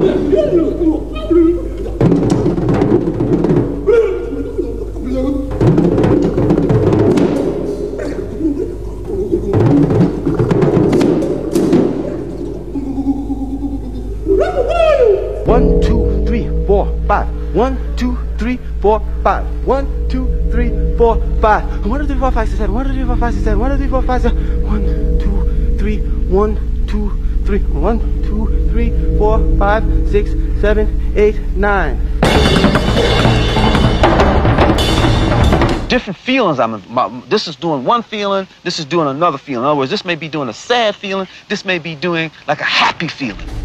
One, two, three, four, five. One, two, three, four, five. One, two, three, four, five. One, two, three, four, five, six, seven. One, two, three, four, five, six, seven. One, two, three, four, five, six. One, two, three. One, two, three. One, two, three, four, five, six, seven, eight, nine. different feelings. I'm my, this is doing one feeling, this is doing another feeling. In other words, this may be doing a sad feeling, this may be doing like a happy feeling.